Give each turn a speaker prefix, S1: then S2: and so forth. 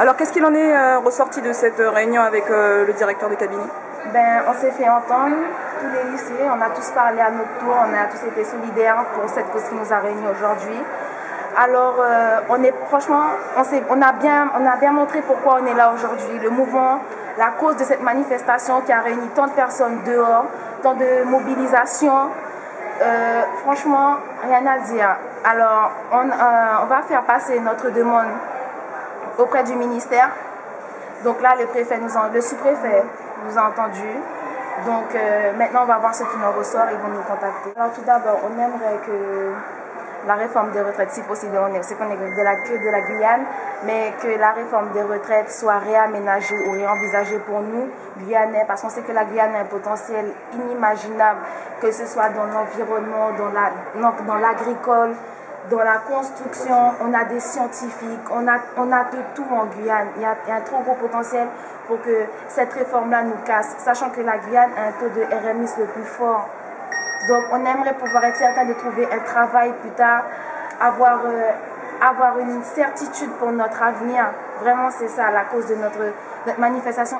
S1: Alors, qu'est-ce qu'il en est euh, ressorti de cette réunion avec euh, le directeur de cabinet?
S2: Ben, On s'est fait entendre, tous les lycées, on a tous parlé à notre tour, on a tous été solidaires pour cette cause qui nous a réunis aujourd'hui. Alors, euh, on est franchement, on, a bien, montré pourquoi on est là aujourd'hui. Le mouvement, la cause de cette manifestation qui a réuni tant de personnes dehors, tant de mobilisation. franchement, rien à dire. Alors, on va faire passer notre demande auprès du ministère. Donc là, le préfet nous le sous-préfet nous a entendu. Donc euh, maintenant, on va voir ce qui nous ressort. Ils vont nous contacter. Alors tout d'abord, on aimerait que la réforme des retraites, si possible, on c'est qu'on est de la, de la Guyane, mais que la réforme des retraites soit réaménagée ou réenvisagée pour nous, Guyanais, parce qu'on sait que la Guyane a un potentiel inimaginable, que ce soit dans l'environnement, dans l'agricole, la, dans la construction, on a des scientifiques, on a, on a de tout en Guyane. Il y, a, un trop gros potentiel pour que cette réforme-là nous casse, sachant que la Guyane a un taux de RMI le plus fort. Donc on aimerait pouvoir être certain de trouver un travail plus tard, avoir, euh, avoir une certitude pour notre avenir. Vraiment, c'est ça la cause de notre, notre manifestation.